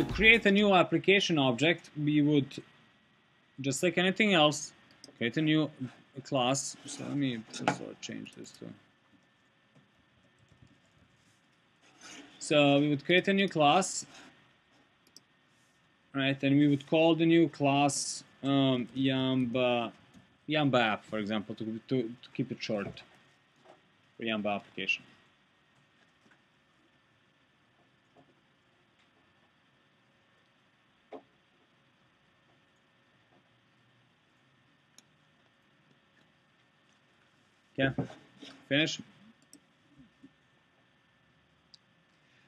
to create a new application object, we would, just like anything else, create a new class. So let me also change this to. So we would create a new class, right? And we would call the new class um, Yamba, Yamba app, for example, to, to, to keep it short for Yamba application. Yeah, finish.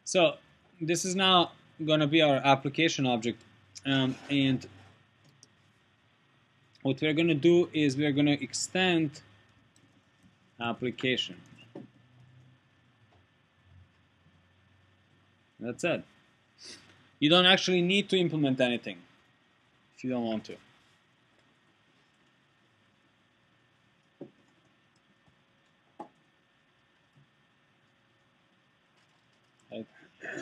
So this is now going to be our application object. Um, and what we're going to do is we're going to extend application. That's it. You don't actually need to implement anything if you don't want to.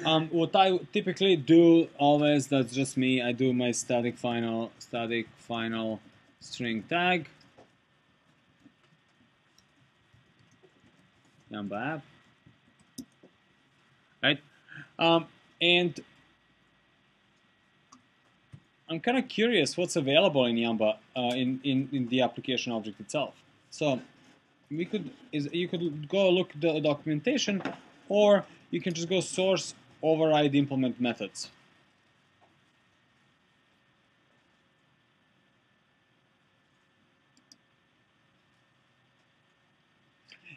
Um, what I typically do always, that's just me, I do my static final, static final string tag. Yamba app. Right? Um, and I'm kind of curious what's available in Yamba uh, in, in, in the application object itself. So we could is you could go look the documentation or you can just go source override implement methods.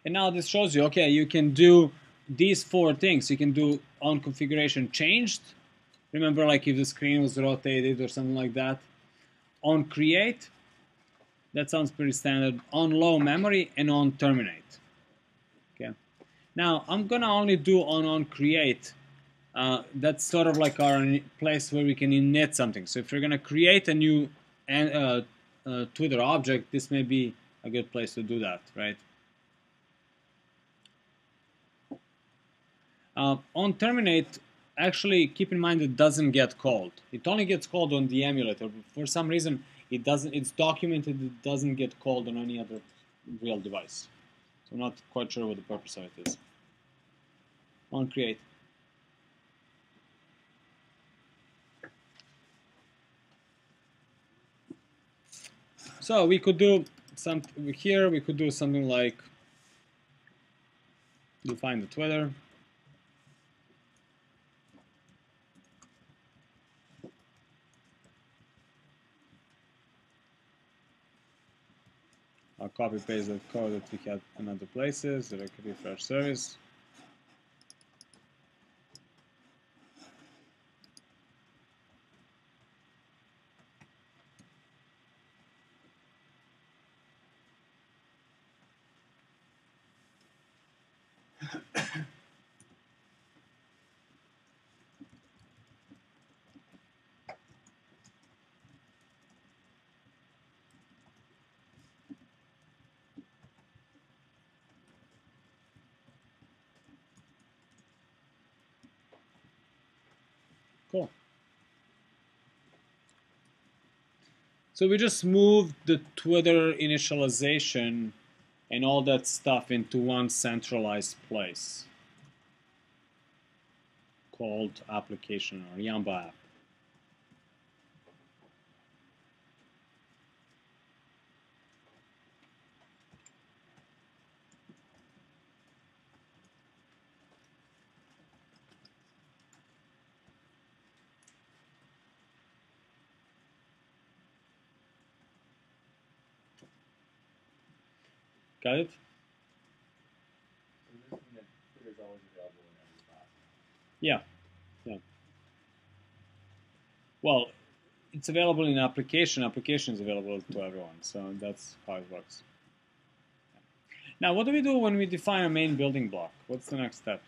And now this shows you, okay, you can do these four things. You can do on configuration changed. Remember like if the screen was rotated or something like that. On create, that sounds pretty standard. On low memory and on terminate. Now I'm gonna only do on on create. Uh, that's sort of like our place where we can init something. So if you're gonna create a new uh, uh, Twitter object, this may be a good place to do that, right? Uh, on terminate, actually keep in mind it doesn't get called. It only gets called on the emulator. For some reason, it doesn't. It's documented. It doesn't get called on any other real device. I'm not quite sure what the purpose of it is. On create. So we could do some here. We could do something like define the Twitter. Copy paste the code that we had in other places, I could refresh service. Cool. So we just moved the Twitter initialization and all that stuff into one centralized place called application or Yamba app. Got it? Yeah, yeah. Well, it's available in application. Application is available to everyone, so that's how it works. Now, what do we do when we define a main building block? What's the next step?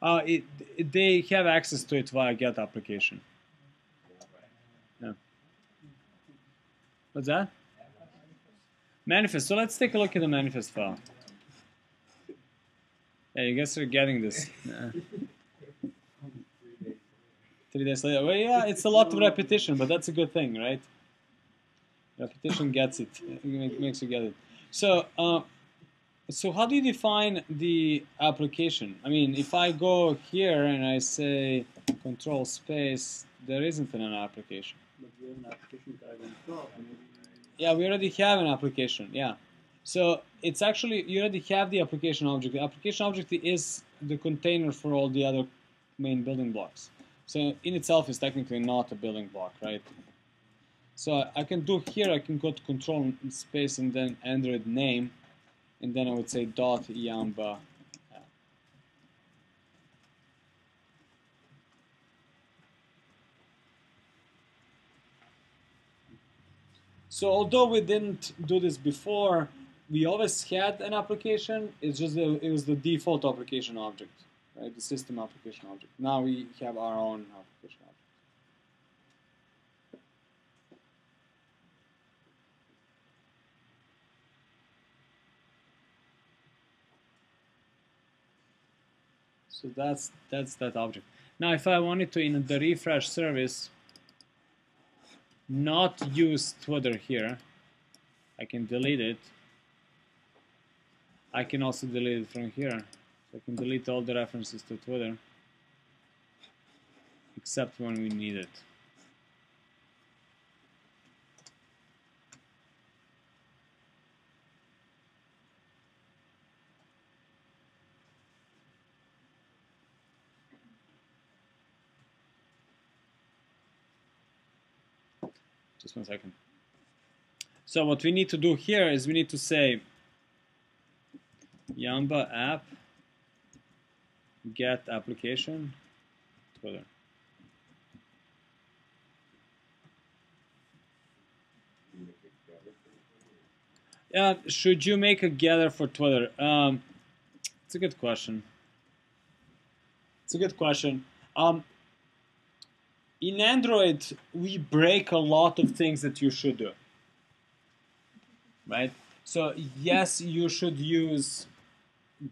Uh, it, they have access to it via get application. What's that? Manifest. So let's take a look at the manifest file. Yeah, you guys are getting this. Three days later. Well, yeah, it's a lot of repetition, but that's a good thing, right? Repetition gets it. It makes you get it. So, uh, so how do you define the application? I mean, if I go here and I say control space, there isn't an application. Yeah, we already have an application. Yeah. So it's actually you already have the application object. The application object is the container for all the other main building blocks. So in itself is technically not a building block, right? So I can do here. I can go to control space and then Android name, and then I would say dot yamba. So although we didn't do this before, we always had an application. It's just it was the default application object, right? The system application object. Now we have our own application object. So that's that's that object. Now, if I wanted to in the refresh service not use Twitter here, I can delete it. I can also delete it from here. So I can delete all the references to Twitter except when we need it. Just one second. So what we need to do here is we need to say Yamba app get application Twitter. Yeah, should you make a getter for Twitter? Um, it's a good question. It's a good question. Um, in Android, we break a lot of things that you should do. Right? So yes, you should use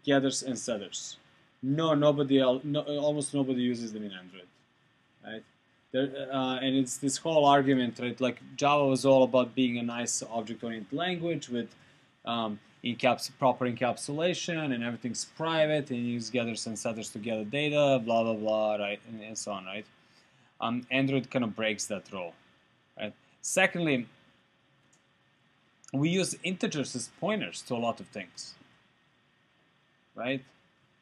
getters and setters. No, nobody, el- no, almost nobody uses them in Android, right? There, uh, and it's this whole argument, right? Like Java was all about being a nice object-oriented language with um, encaps- proper encapsulation and everything's private, and you use getters and setters to gather data, blah blah blah, right, and, and so on, right? Um, Android kind of breaks that rule, right? Secondly, we use integers as pointers to a lot of things, right?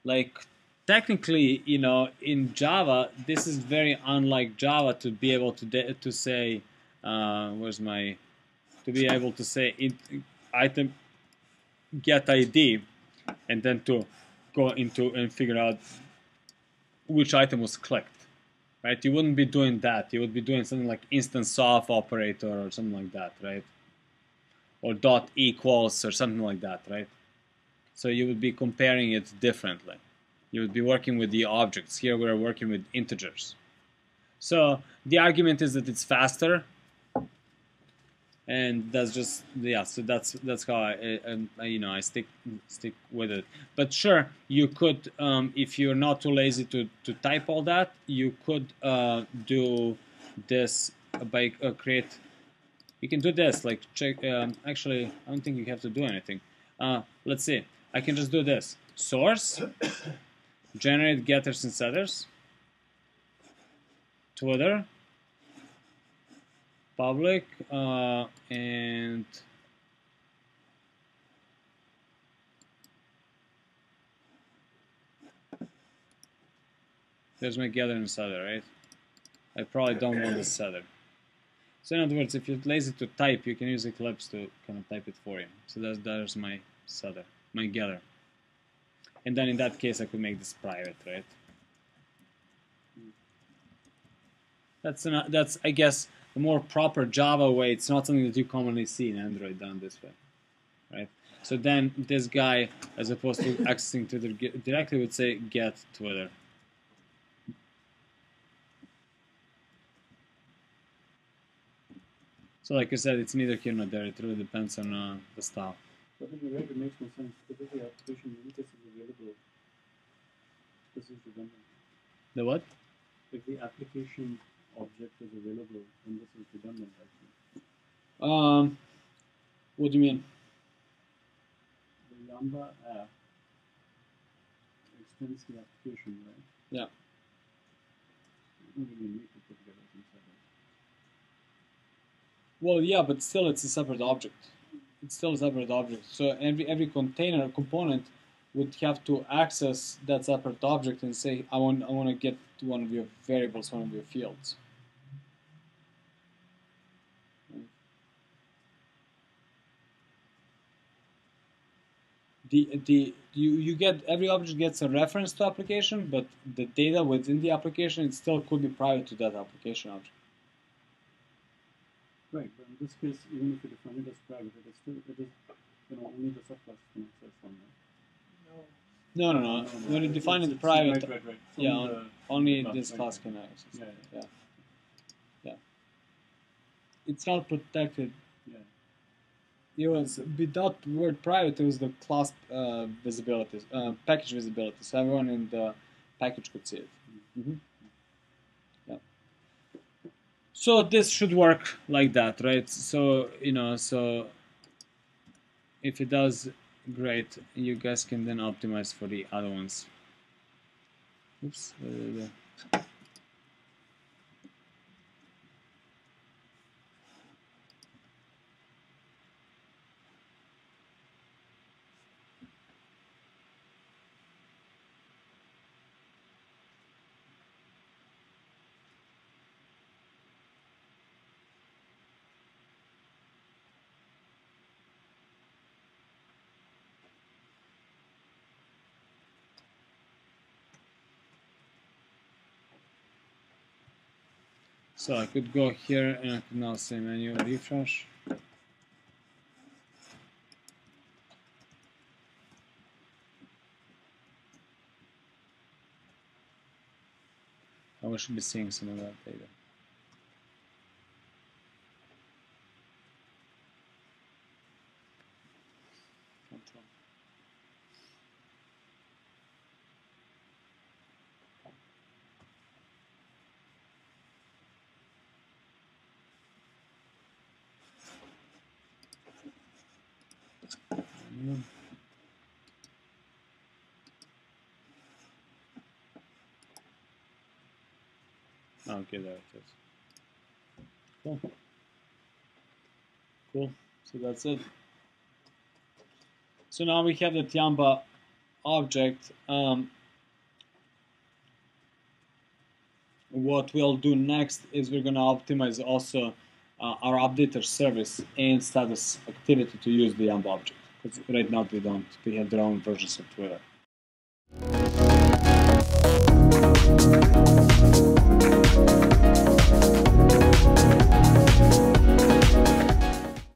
Like technically, you know, in Java, this is very unlike Java to be able to to say, uh, where's my, to be able to say it, item get ID, and then to go into and figure out which item was clicked. Right? You wouldn't be doing that. You would be doing something like instance of operator or something like that, right? Or dot equals or something like that, right? So you would be comparing it differently. You would be working with the objects. Here we're working with integers. So the argument is that it's faster, and that's just yeah. So that's that's how I, I, you know I stick stick with it. But sure, you could um, if you're not too lazy to to type all that, you could uh, do this by uh, create. You can do this like check. Um, actually, I don't think you have to do anything. Uh, let's see. I can just do this. Source, generate getters and setters, Twitter, public, uh, and there's my getter and setter, right? I probably don't want the setter. So in other words, if you're lazy to type, you can use Eclipse to kind of type it for you. So that's there's my setter, my getter. And then in that case, I could make this private, right? That's an, that's I guess the more proper Java way. It's not something that you commonly see in Android done this way, right? So then this guy, as opposed to accessing Twitter directly, would say get Twitter. So like I said, it's neither here nor there. It really depends on uh, the style. But in a way, it makes no sense because every application is available this is redundant. The what? If the application object is available, then this is redundant actually. Um, what do you mean? The Yamba app extends the application, right? Yeah. Really need to put everything separate. Well, yeah, but still, it's a separate object. It's still a separate object. So every every container component would have to access that separate object and say, I want I want to get to one of your variables, one of your fields. The, the you, you get every object gets a reference to application, but the data within the application it still could be private to that application object. Right, but in this case, even if you define it as private, it is still it is you know only the subclass can access from there. No, no, no. When you define it private, right, right, right. Yeah, only on- only class, this class can access. Yeah, Yeah. Yeah. It's not protected. yeah. It was without word private. It was the class uh, visibility, uh, package visibility. So everyone in the package could see it. Mhm. Yeah. So this should work like that, right? So you know, so if it does, great. You guys can then optimize for the other ones. Oops. So I could go here and I could now say manual refresh. And we should be seeing some of that data. Control. Manual. Okay, there it is. Cool. Cool. So that's it. So now we have the Yamba object. Um, what we'll do next is we're gonna optimize also uh, our updater service and status activity to use the Yamba object. Right now they don't. They have their own versions of Twitter.